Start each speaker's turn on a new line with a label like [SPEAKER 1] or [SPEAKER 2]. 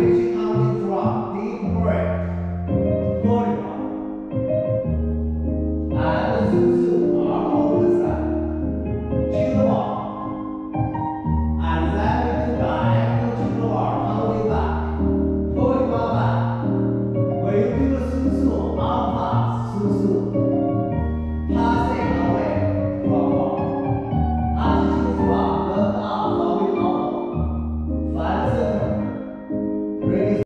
[SPEAKER 1] Amen.